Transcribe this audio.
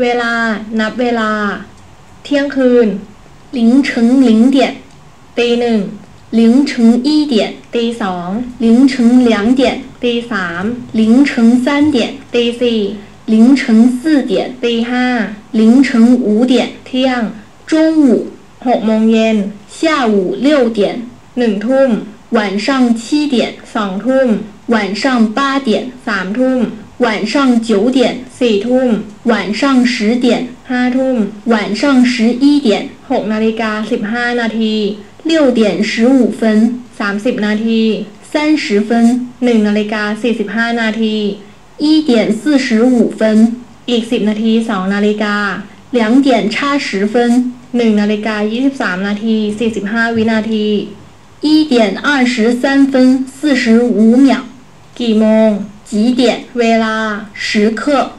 เวลา นับเวลา เที่ยงคืน凌晨零点ตีหนึ่ง凌晨一点ตีสอง凌晨两点ตีสาม凌晨三点ตีสี่凌晨四点ตีห้า凌晨五点เที่ยง中午หกโมงเย็น下午六点หนึ่งทุ่ม晚上七点สองทุ่ม晚上八点สามทุ่ม 晚上九点สี่ทุ่ม晚上十点ห้าทุ่ม晚上十一点หกนาฬิกาสิบห้านาที六点十五分สามสิบนาที三十分หนึ่งนาฬิกาสี่สิบห้านาที一点四十五分อีกสิบนาทีสองนาฬิกา两点差十分หนึ่งนาฬิกายี่สิบสามนาทีสี่สิบห้าวินาที一点二十三分四十五秒กี่โมง 几点？微拉时刻。